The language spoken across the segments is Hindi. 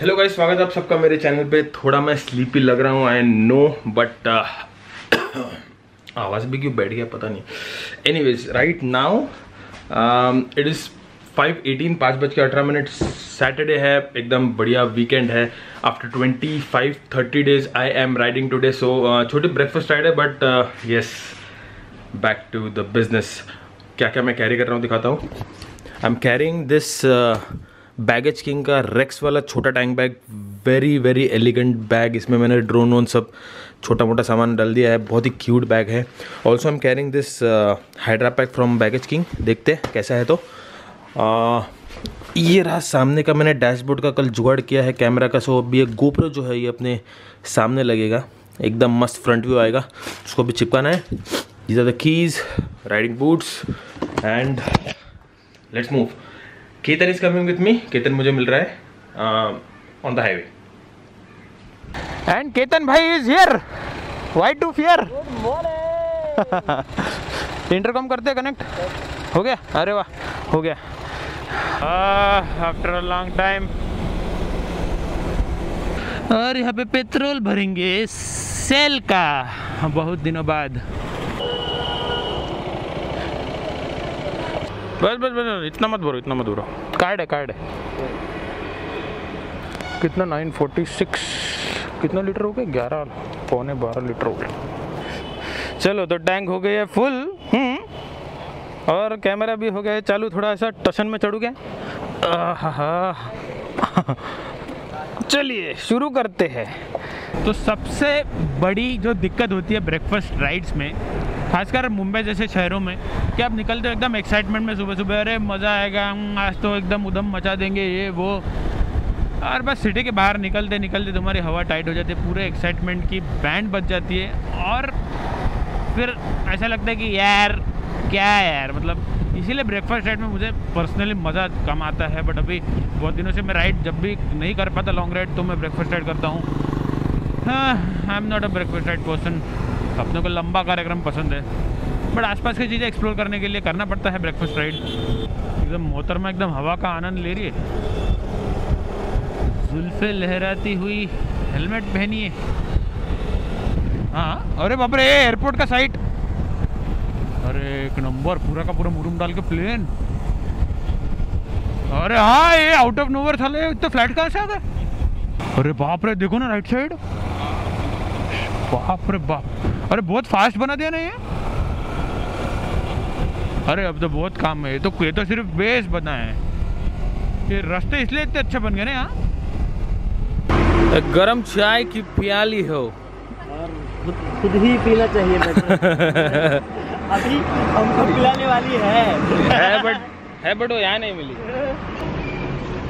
हेलो गाइस स्वागत है आप सबका मेरे चैनल पे। थोड़ा मैं स्लीपी लग रहा हूँ आई नो बट आवाज़ भी क्यों बैठ गया पता नहीं। Anyways right now it is five eighteen पाँच बज के अठारह मिनट सैटरडे है, एकदम बढ़िया वीकेंड है। After twenty five thirty days I am riding today so छोटी ब्रेकफास्ट राइड है but yes back to the business क्या क्या मैं कैरी कर रहा हूँ, दिखाता हूँ। I am carrying this baggage king का रेक्स वाला छोटा tank bag very very elegant bag इसमें मैंने ड्रोन वोन सब छोटा मोटा सामान डाल दिया है। बहुत ही क्यूट बैग है। Also I am carrying this hydra pack from baggage king देखते हैं कैसा है तो। uh, ये रहा सामने का मैंने डैशबोर्ड का कल जुगाड़ किया है कैमरा का। सो अभी ये गोप्रो जो है ये अपने सामने लगेगा। एकदम मस्त फ्रंट व्यू आएगा। उसको भी चिपकाना है। These are the keys riding boots and let's move Ketan is coming with me Ketan मुझे मिल रहा है। On the highway and Ketan भाई is here why to fear intercom करते कनेक्ट हो गया? अरे वाह हो गया। आफ्टर अ लॉन्ग टाइम और यहाँ पे पेट्रोल भरेंगे सेल का। बहुत दिनों बाद। बस बस बस इतना मत भरो इतना मत भरो कार्ड है कार्ड है। कितना? 946 कितना लीटर हो गया? ग्यारह, पौने बारह लीटर हो गया। चलो तो टैंक हो गई है फुल हम्म। और कैमरा भी हो गया है। चालू थोड़ा सा टशन में चढ़ू गया चलिए, शुरू करते हैं। तो सबसे बड़ी जो दिक्कत होती है ब्रेकफास्ट राइड्स में, खासकर मुंबई जैसे शहरों में कि आप निकलते हो एकदम एक्साइटमेंट में सुबह सुबह अरे मज़ा आएगा, हम आज तो एकदम उदम मचा देंगे, ये, वो। और बस सिटी के बाहर निकलते निकलते तुम्हारी हवा टाइट हो जाती है, पूरे एक्साइटमेंट की बैंड बच जाती है। और फिर ऐसा लगता है कि यार, क्या यार मतलब इसीलिए ब्रेकफास्ट राइड में मुझे पर्सनली मज़ा कम आता है बट अभी बहुत दिनों से मैं राइड जब भी नहीं कर पाता लॉन्ग राइड तो मैं ब्रेकफास्ट राइड करता हाँ। I am not a breakfast ride person अपने को लंबा कार्यक्रम पसंद है। बट आसपास की चीज़ें एक्सप्लोर करने के लिए करना पड़ता है ब्रेकफास्ट राइड एकदम मोहतरमा, एकदम हवा का आनंद ले रही है। जुल्फे लहराती हुई हेलमेट पहनी है, अरे बाप रे एयरपोर्ट का साइट अरे, एक नंबर, पूरा का पूरा मुरुम डाल के प्लेन अरे हाँ ये आउट ऑफ़ नोवर था तो फ़्लाइट कहाँ से आ गए अरे बाप रे, देखो ना राइट साइड बाप रे बाप। अरे बहुत फास्ट बना दिया ना ये। अरे अब तो बहुत काम है ये तो ये तो सिर्फ़ बेस बना है। ये रास्ते इसलिए इतने अच्छे बन गए ना यहाँ गरम चाय की प्याली हो। खुद ही पीना चाहिए अभी हमको पिलाने वाली है। है बट है बट वो यहाँ नहीं मिली।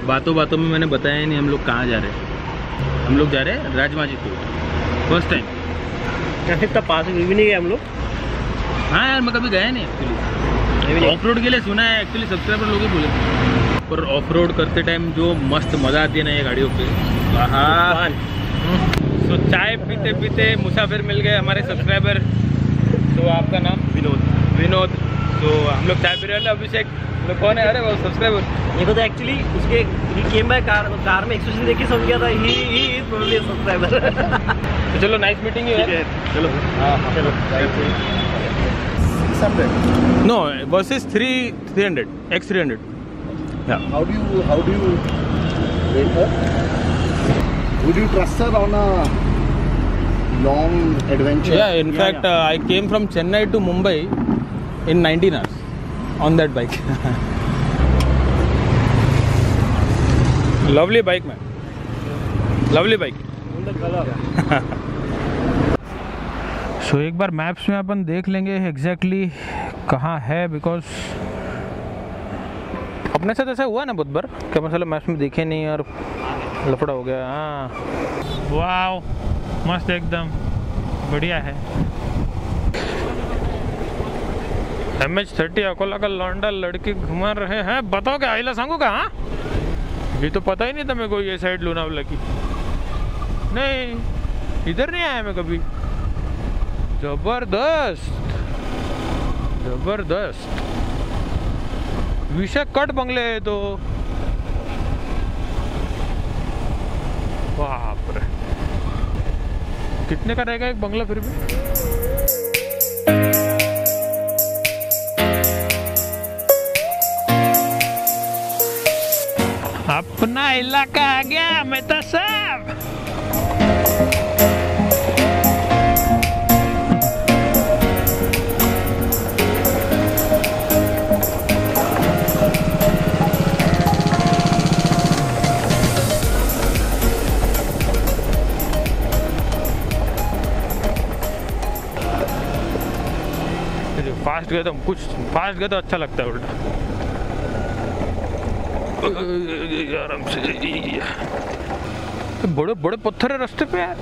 बातों बातों में मैंने बताया नहीं हम लोग कहाँ जा रहे हैं। हम लोग जा रहे हैं राजमाजी को फ़र्स्ट टाइम इतना पास भी नहीं गए हम लोग? हाँ यार मैं कभी गया नहीं एक्चुअली ऑफ़ रोड के लिए सुना है एक्चुअली सब्सक्राइबर लोग ही बोले। पर ऑफ़ रोड करते टाइम जो मस्त मज़ा आती है ना ये गाड़ियों पे। हाँ तो चाय पीते पीते मुसाफिर मिल गए हमारे सब्सक्राइबर तो आपका नाम? विनोद। विनोद। तो हम लोग चाय पी रहे हैं। अभिषेक। तो कौन है? अरे वो सब्सक्राइबर ये तो एक्चुअली उसके ही केम बाय कार कार में एक्सप्रेशन देख के समझ गया था he he is probably subscriber तो चलो नाइस मीटिंग यू है। चलो। हाँ चलो separate? No, versus 3 300, X300. Yeah. How do you how do you rate her? Would you trust her on a long adventure? Yeah, in yeah, fact, yeah. Uh, I came from Chennai to Mumbai in 19 hours on that bike. Lovely bike, man. Lovely bike. So so, एक बार मैप्स में अपन देख लेंगे एग्जैक्टली exactly कहाँ है बिकॉज़ अपने साथ ऐसा हुआ ना बुध बार क्या मसाला मैप्स में देखे नहीं और लफड़ा हो गया हाँ। वाओ मस्त एकदम बढ़िया है। एम एच थर्टी अकोला का लौंडा लड़के घुमा रहे हैं। बताओ क्या आइला सांगू का हाँ? ये तो पता ही नहीं था मेरे को ये साइड लोनावला की। नहीं इधर नहीं आया मैं कभी। ज़बरदस्त। ज़बरदस्त। विषय कट बंगले है तो। बाप रे कितने का रहेगा एक बंगला फिर भी? अपना इलाका आ गया, मैं तो सब। फास्ट गए तो कुछ फास्ट गए तो अच्छा लगता है उल्टा। आराम से बड़े बड़े पत्थर है रास्ते पे। यार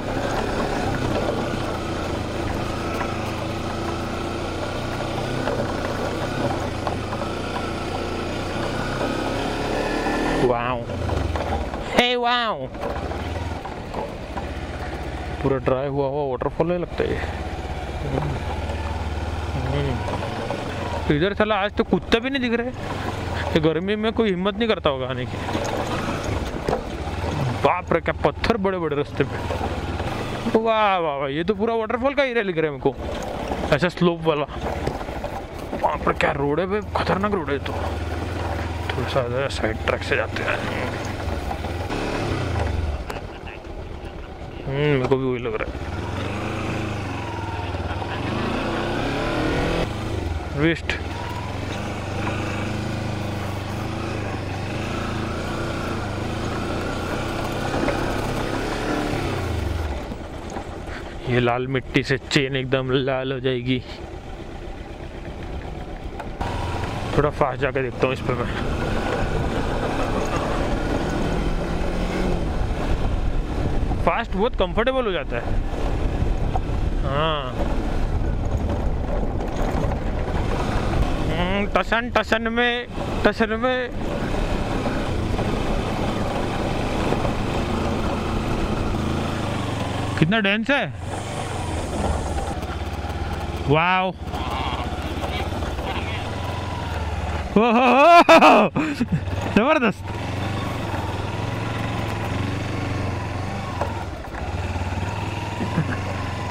पूरा ड्राई हुआ हुआ वाटरफॉल है लगता है। इधर चला आज तो कुत्ता भी नहीं दिख रहे। ये गर्मी में कोई हिम्मत नहीं करता होगा आने की। बाप रे, क्या पत्थर बड़े बड़े रास्ते पे। वाह वाह वाह, ये तो पूरा वाटरफॉल का एरिया लिख रहा है मेरे को। ऐसा स्लोप वाला। वहाँ पर क्या रोड है भाई? खतरनाक रोड है तो। थोड़ा सा साइड ट्रैक से जाते हैं। हम्म मेरे को भी वही लग रहा है। वेस्ट। ये लाल मिट्टी से चेन एकदम लाल हो जाएगी। थोड़ा फास्ट जाके देखता हूँ इस पर मैं। फास्ट बहुत कंफर्टेबल हो जाता है। हाँ। टसन टसन में टसन में। कितना डेंस है? वाओ ज़बरदस्त।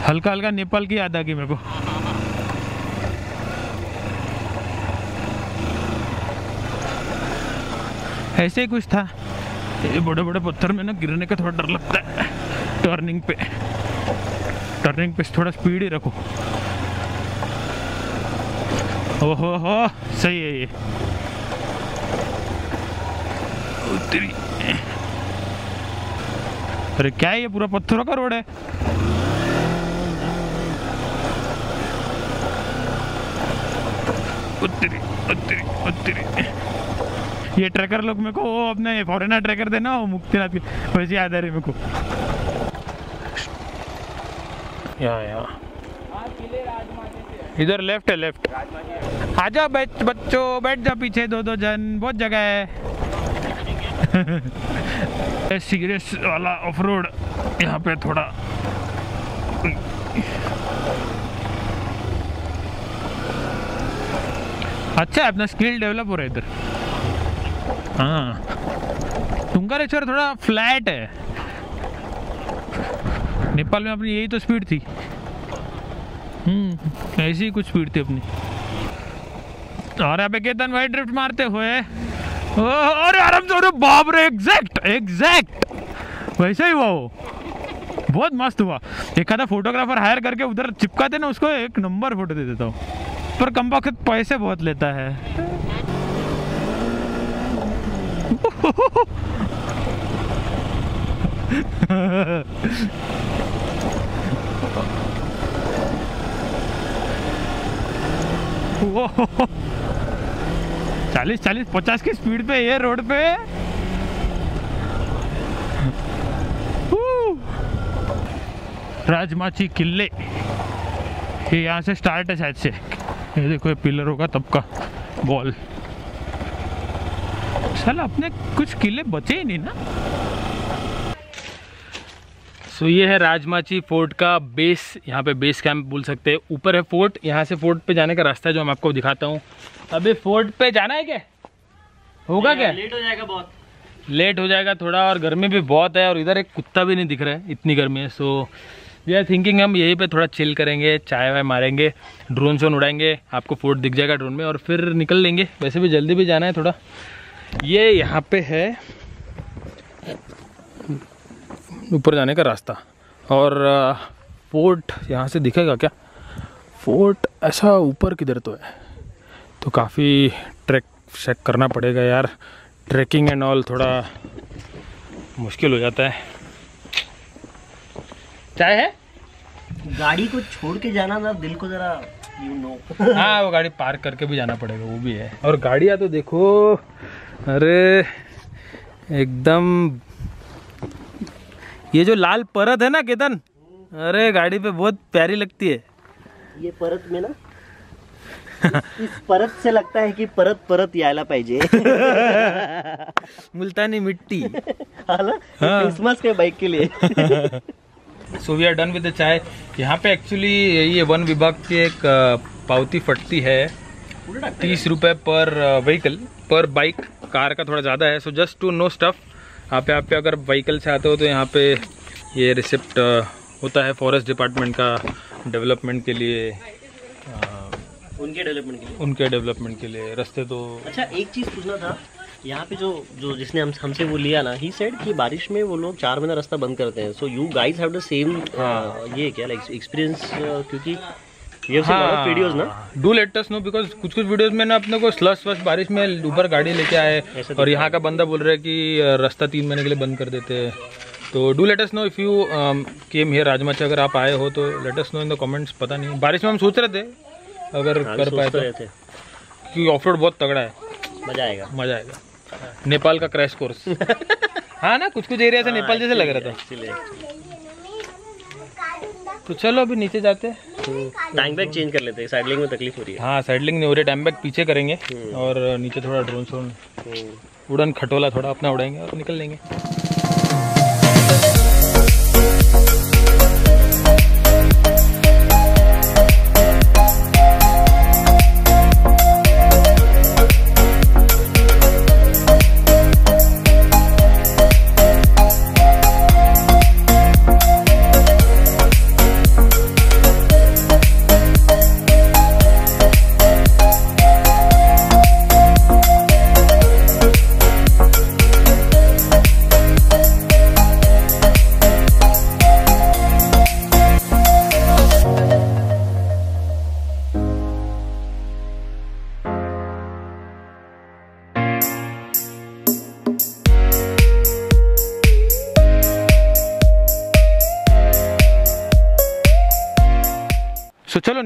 हल्का हल्का नेपाल की याद आ गई मेरे को। ऐसे ही कुछ था। ये बड़े बड़े पत्थर में ना गिरने का थोड़ा डर लगता है। टर्निंग पे। टर्निंग पे थोड़ा स्पीड ही रखो। ओहो हो, सही है ये। उतरी। अरे क्या है ये पूरा पत्थरों का रोड है? उतरी उतरी उतरी। ये ट्रैकर लोग मेरे को वो अपने फॉरेनर ट्रैकर देना वो मुक्तिनाथ की वैसे याद आ रही मेरे को। यहाँ यहाँ इधर लेफ़्ट है लेफ़्ट आ जाओ बच बच्चों बैठ जाओ पीछे दो दो जन बहुत जगह है। सीरियस वाला ऑफ़ रोड यहाँ पे थोड़ा। अच्छा अपना स्किल डेवलप हो रहा है इधर। हाँ। तुंगारेश्वर थोड़ा फ्लैट है। नेपाल में अपनी यही तो स्पीड थी। हम्म ऐसी ही कुछ स्पीड थी अपनी। और पे केतन भाई ड्रिफ्ट मारते हुए। अरे आराम से बाप रे एग्जैक्ट एग्जैक्ट वैसा ही हुआ वो। बहुत मस्त हुआ। एक आधा फोटोग्राफर हायर करके उधर चिपकाते ना, उसको एक नंबर फ़ोटो दे देता हूँ। पर कम पैसे बहुत लेता है। चालीस चालीस, पचास की स्पीड पे ये रोड पे। राजमाची किले ये यहाँ से स्टार्ट है शायद से। ये देखो ये पिलर का। बॉल साला अपने कुछ किले बचे ही नहीं ना। सो ये है राजमाची फोर्ट का बेस यहाँ पे बेस कैंप बोल सकते हैं। ऊपर है फोर्ट यहाँ से फोर्ट पे जाने का रास्ता है जो मैं आपको दिखाता हूँ। अभी फोर्ट पे जाना है क्या? होगा क्या? लेट हो जाएगा बहुत। लेट हो जाएगा थोड़ा और गर्मी भी बहुत है और इधर एक कुत्ता भी नहीं दिख रहा है इतनी गर्मी है। सो वी आर थिंकिंग हम यहीं पे थोड़ा चिल करेंगे चाय वाय मारेंगे ड्रोन शोन उड़ाएँगे आपको फोर्ट दिख जाएगा ड्रोन में और फिर निकल लेंगे। वैसे भी जल्दी भी जाना है थोड़ा। ये यहाँ पे है ऊपर जाने का रास्ता। और फोर्ट यहाँ से दिखेगा क्या? फोर्ट ऐसा ऊपर किधर तो है? तो काफ़ी ट्रैक शेक करना पड़ेगा यार। ट्रैकिंग एंड ऑल थोड़ा मुश्किल हो जाता है। चाय है? गाड़ी को छोड़ के जाना ना दिल को जरा यू नो हाँ वो गाड़ी पार्क करके भी जाना पड़ेगा वो भी है। और गाड़ियाँ तो देखो अरे एकदम। ये जो लाल परत है ना केतन? अरे गाड़ी पे बहुत प्यारी लगती है। ये परत में ना इस- इस परत से लगता है कि परत परत यायला पाहिजे। मुल्तानी मिट्टी। क्रिसमस के बाइक के लिए। So we are done with the chai यहाँ पे एक्चुअली ये वन विभाग की एक पावती फटती है। तीस रुपए पर व्हीकल पर बाइक कार का थोड़ा ज़्यादा है so just to know stuff आप यहाँ पे अगर व्हीकल से आते हो तो यहाँ पे ये रिसिप्ट होता है फॉरेस्ट डिपार्टमेंट का डेवलपमेंट के लिए उनके डेवलपमेंट के लिए? उनके डेवलपमेंट के लिए रास्ते तो अच्छा एक चीज़ पूछना था यहाँ पे जो जो जिसने हम हमसे वो लिया ना ही सेड कि बारिश में वो लोग चार महीना रास्ता बंद करते हैं so you guys have the same ये क्या लाइक एक्सपीरियंस क्योंकि ये हाँ। वीडियोस ना? डू लेटस नो बिकॉज़ कुछ कुछ वीडियोस में ना अपने को स्लस वस बारिश में ऊपर गाड़ी लेके आए और यहाँ का बंदा बोल रहा है कि रास्ता तीन महीने के लिए बंद कर देते हैं। तो do let's know if you came here Rajmachi अगर आप आए हो तो let's know in the comments पता नहीं। बारिश में हम सोच रहे थे अगर हाँ, कर पाए तो तो। क्योंकि ऑफ़ रोड बहुत तगड़ा है। मज़ा आएगा। मज़ा आएगा। नेपाल का क्रैश कोर्स हाँ ना कुछ कुछ एरिया से नेपाल जैसे लग रहा था। तो चलो अभी नीचे जाते हैं। टैंक बैग चेंज कर लेते हैं साइडलिंग में तकलीफ़ हो रही है। हाँ साइडलिंग नहीं हो रही टाइम बैग पीछे करेंगे और नीचे थोड़ा ड्रोन शोन हम्म। उड़न खटोला थोड़ा अपना उड़ाएँगे और निकल लेंगे।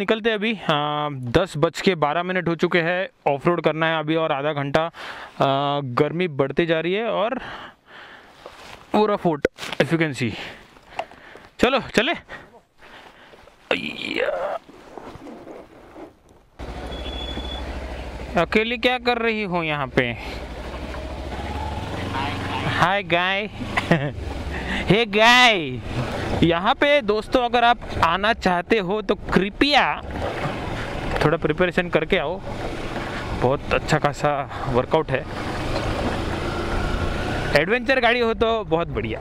निकलते हैं अभी। दस बज के बारह मिनट हो चुके हैं। ऑफ़ रोड करना है अभी और आधा घंटा। गर्मी बढ़ती जा रही है और पूरा foot if you can see चलो, चले। अकेली क्या कर रही हो यहाँ पे? हाय गाय हे गाय यहाँ पे दोस्तों, अगर आप आना चाहते हो तो कृपया थोड़ा प्रिपरेशन करके आओ। बहुत अच्छा खासा वर्कआउट है। एडवेंचर गाड़ी हो तो बहुत बढ़िया।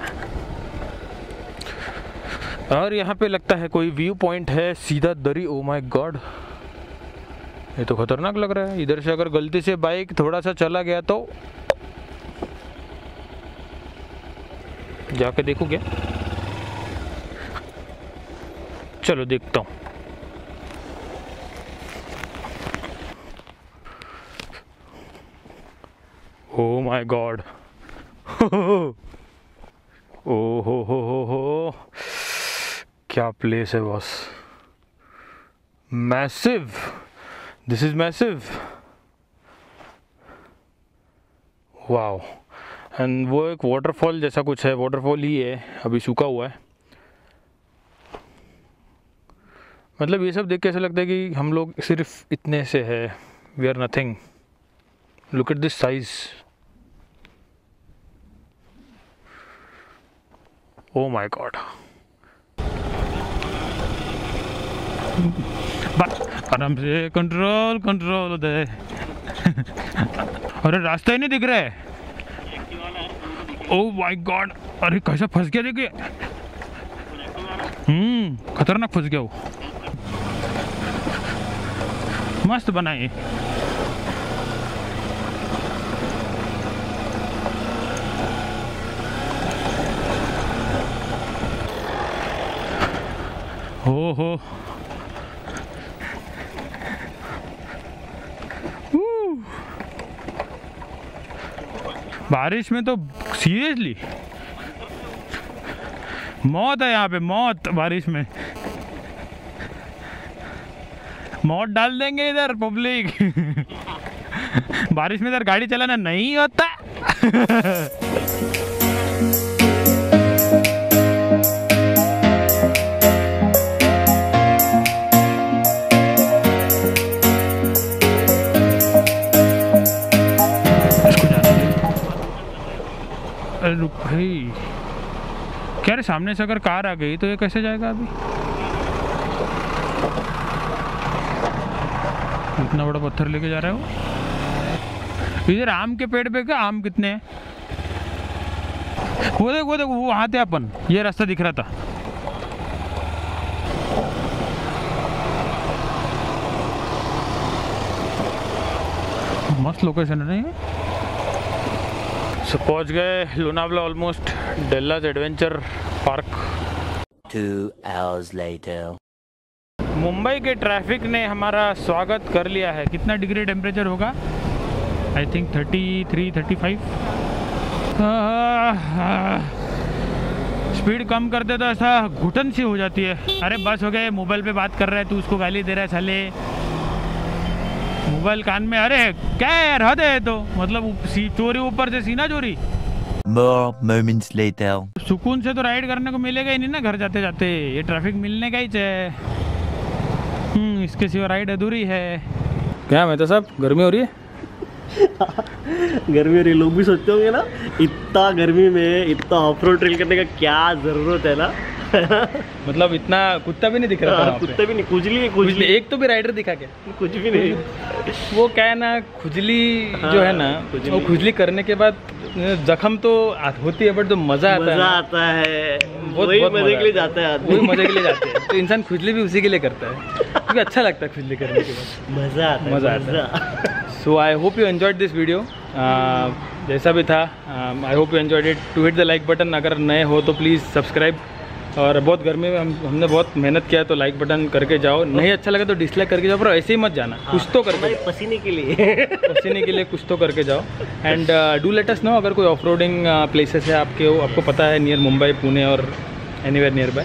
और यहाँ पे लगता है कोई व्यू पॉइंट है सीधा दरी। ओ माय गॉड ये तो खतरनाक लग रहा है। इधर से अगर गलती से बाइक थोड़ा सा चला गया तो जाके देखो क्या चलो देखता हूँ। ओ माय गॉड ओ हो हो हो हो क्या प्लेस है boss massive this is massive wow and वो एक वाटरफॉल जैसा कुछ है वाटरफॉल ही है। अभी सूखा हुआ है। मतलब ये सब देख के ऐसा लगता है कि हम लोग सिर्फ़ इतने से है। We are nothing look at this size oh my god आराम से कंट्रोल कंट्रोल उदय अरे रास्ता ही नहीं दिख रहा है। ओ माय गॉड अरे कैसा फंस गया देखिए। हम्म खतरनाक फंस गया वो। मस्त बना ये हो हो। बारिश में तो सीरियसली मौत है यहाँ पे, मौत बारिश में। मौत डाल देंगे इधर पब्लिक बारिश में इधर गाड़ी चलाना नहीं होता। अरे रुक भाई. क्या रे, सामने से अगर कार आ गई तो ये कैसे जाएगा अभी? इतना बड़ा पत्थर लेके जा रहे हो? इधर आम के पेड़ पे क्या? आम कितने हैं? वो देख वो देख वो वहाँ थे अपन। ये रास्ता दिख रहा था। मस्त लोकेशन है नहीं सो पहुँच गए Lonavala almost Della's adventure park Two hours later. Mumbai के ट्रैफ़िक ने हमारा स्वागत कर लिया है। कितना डिग्री टेम्परेचर होगा? I think thirty three thirty five speed कम करते तो ऐसा घुटन सी हो जाती है। अरे बस हो गए मोबाइल पे बात कर रहा है तू उसको गाली दे रहा है साले। मोबाइल कान में अरे क्या है यार हद है तो। मतलब चोरी ऊपर से सीना चोरी. सुकून से तो राइड करने को मिलेगा ही नहीं ना घर जाते जाते ये ट्रैफ़िक मिलने का ही है। हम्म इसके सिवा राइड अधूरी है। क्या मैं तो सब गर्मी हो रही है? गर्मी हो रही है, लोग भी सोचते होंगे ना इतना गर्मी में इतना ऑफ़ रोड ट्रेल करने का क्या ज़रूरत है ना? मतलब इतना कुत्ता भी नहीं दिख रहा था हाँ। कुत्ते भी नहीं कुछ नहीं, नहीं एक तो भी राइडर दिखा क्या? कुछ भी नहीं। वो क्या है ना खुजली जो है ना हाँ, खुजली। वो खुजली करने के बाद जख्म तो होती है बट जो मज़ा आता है मज़ा ना, आता है। बहुत- बहुत मज़े के लिए जाता है वही आदमी मज़े के लिए जाते हैं। तो इंसान खुजली भी उसी के लिए करता है। क्योंकि अच्छा लगता है खुजली करने के बाद। मज़ा आता मज़ा आता है। So I hope you enjoyed this video जैसा भी था I hope you enjoyed it to hit the like button अगर नए हो तो प्लीज़ सब्सक्राइब और बहुत गर्मी में हम हमने बहुत मेहनत किया तो लाइक बटन करके जाओ। नहीं अच्छा लगा तो डिसलाइक करके जाओ पर ऐसे ही मत जाना। कुछ तो करके पसीने के लिए। पसीने के लिए कुछ तो करके जाओ। And do let us know अगर कोई ऑफ़ रोडिंग प्लेसेस है आपके वो आपको पता है नियर मुंबई पुणे और एनीवेयर नियर बाय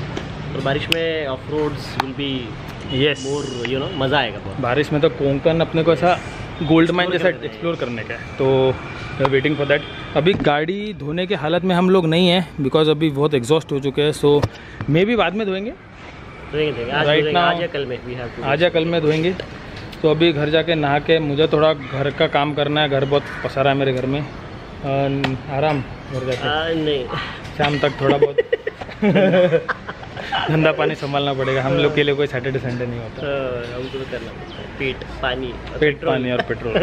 और बारिश में off roads will be yes more you know मज़ा आएगा बहुत। बारिश में तो कोंकण अपने को ऐसा गोल्ड माइन जैसा एक्सप्लोर करने का है। तो वेटिंग फॉर दैट अभी गाड़ी धोने के हालत में हम लोग नहीं हैं बिकॉज़ अभी बहुत एग्जॉस्ट हो चुके हैं सो मे भी बाद में धोएँगे। धोएँगे धोएँगे। आज या कल में वी हैव टू आज या कल में धोएँगे। तो अभी घर जाके नहा के मुझे थोड़ा घर का काम करना है घर बहुत पसारा है मेरे घर में। आराम घर जाके। नहीं। शाम तक थोड़ा बहुत। धंधा पानी संभालना पड़ेगा। हम लोग के लिए कोई सैटरडे संडे नहीं होता। हमको तो करना पड़ता है पेट पानी और पेट पेट्रोल। पानी और petrol.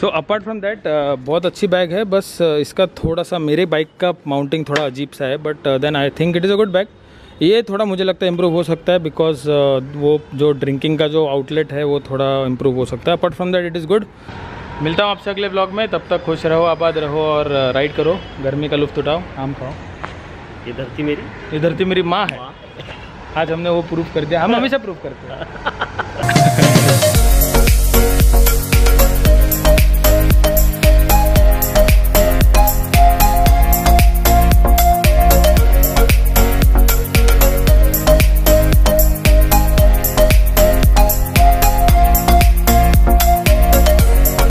So apart from that बहुत अच्छी बैग है बस uh, इसका थोड़ा सा मेरे बाइक का माउंटिंग थोड़ा अजीब सा है but then I think it is a good bag ये थोड़ा मुझे लगता है इम्प्रूव हो सकता है बिकॉज़ uh, वो जो ड्रिंकिंग का जो आउटलेट है वो थोड़ा इम्प्रूव हो सकता है। Apart from that it is good मिलता हूँ आपसे अगले ब्लॉग में। तब तक खुश रहो आबाद रहो और राइड करो। गर्मी का लुफ्त उठाओ। आम खाओ। ये धरती मेरी? ये धरती मेरी माँ है। आज हमने वो प्रूफ कर दिया। हम हमेशा प्रूफ करते हैं।